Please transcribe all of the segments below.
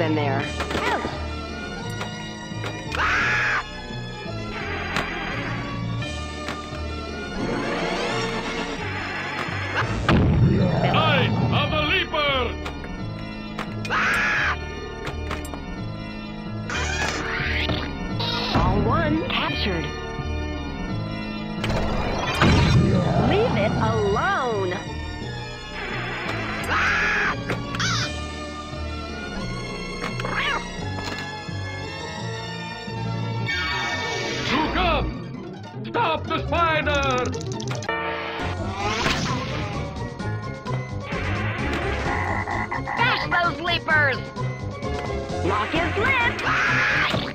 in there. I am the Leaper! All one captured. Leave it alone. Look Stop the spider! Bash those leapers! Lock his lips! Ah!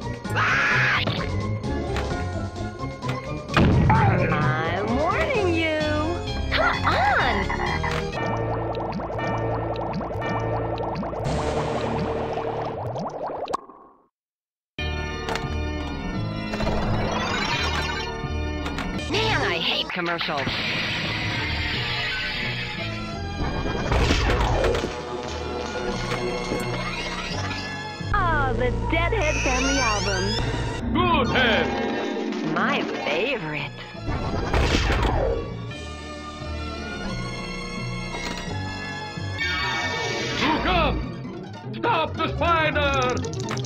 Man, I. Oh, the Deadhead Family Album. Good head! My favorite. Look up! Stop the spider!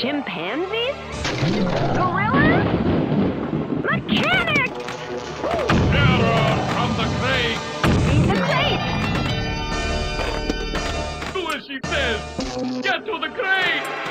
Chimpanzees? Gorillas? Mechanics! Terror from the crate! Feed the crate! Do as she says! Get to the crate!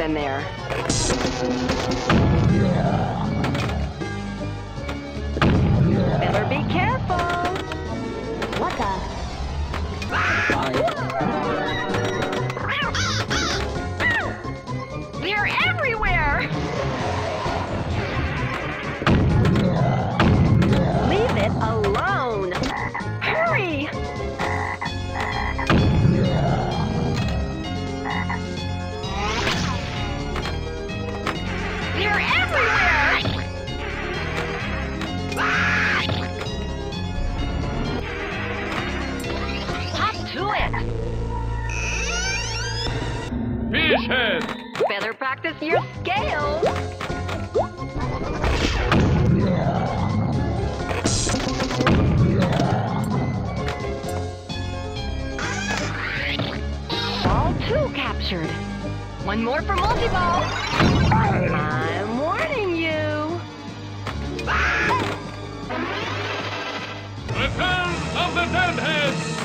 In there. Better be careful. What the? They're everywhere! Leave it alone! 10. Better practice your scales. Ball two captured. One more for multi-ball. I'm warning you. Return of the Deadheads!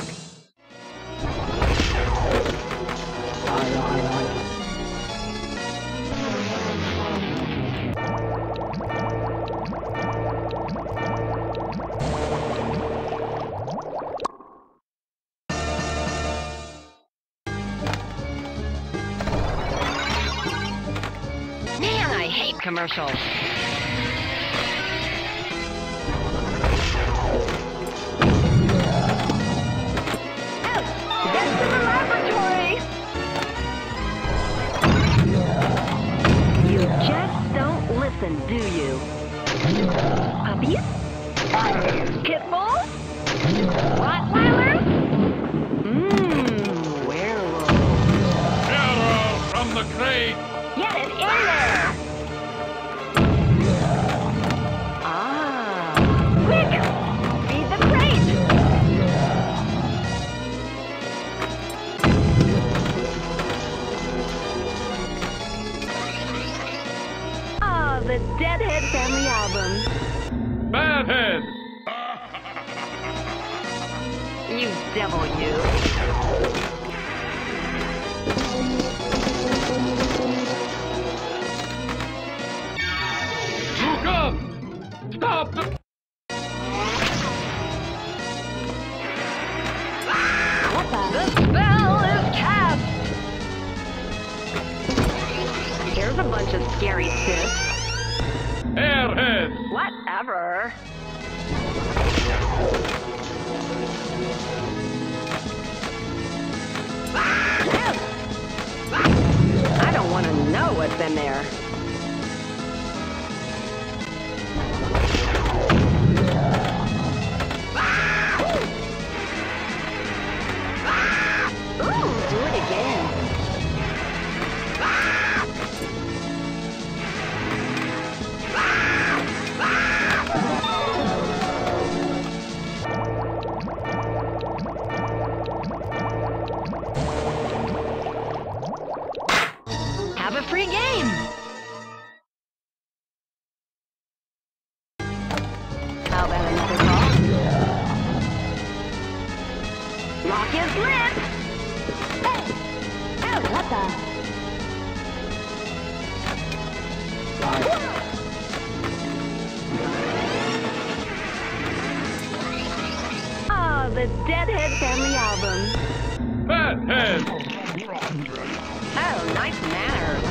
You just don't listen, do you? Puppies? Pit You devil, you. Stop the... The spell is cast! Here's a bunch of scary sis. Airhead! Whatever. What's in there. The Deadhead Family Album. Deadhead! Oh, nice manners.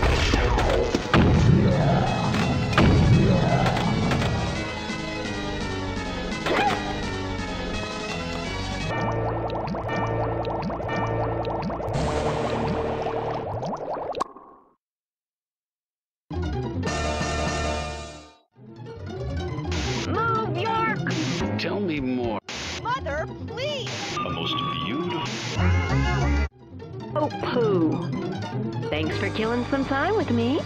Move, York! Tell me more. Mother, please! A most beautiful. Oh, pooh. Thanks for killing some time with me.